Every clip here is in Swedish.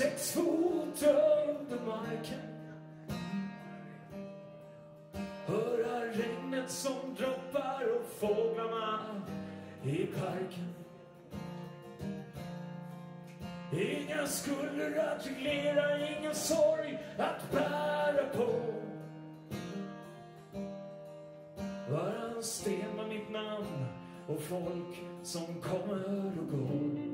Sex fot under marken. Höra regnet som droppar och fåglarna i parken. Inga skulder att reglera, ingen sorg att bära på. Varann sten med mitt namn och folk som kommer och går.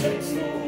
sexual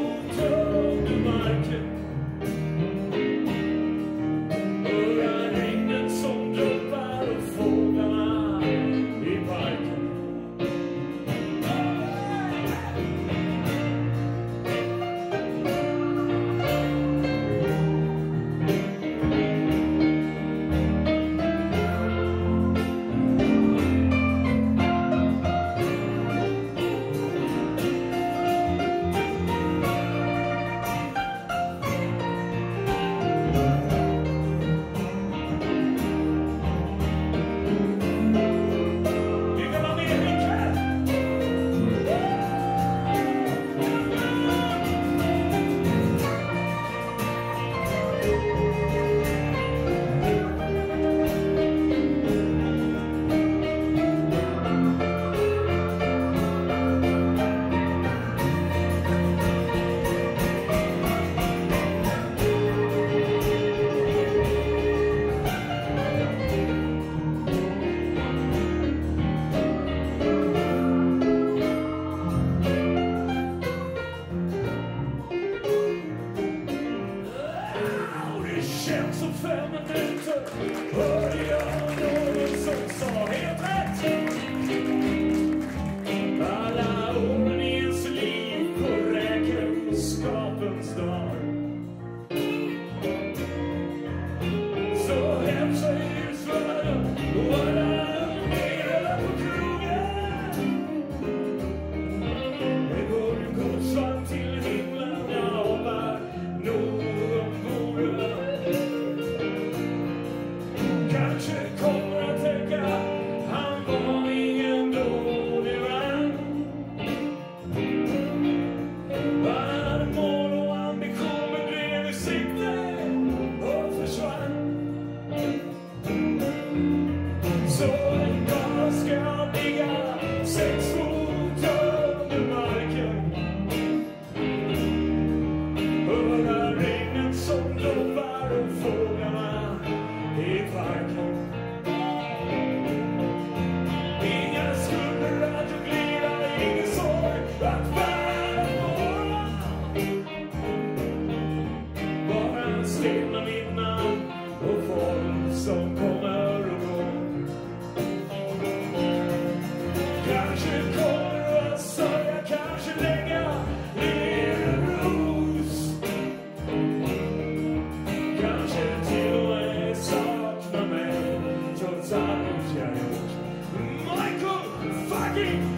地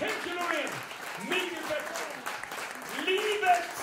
Helt Loreen, Mikael Leave it.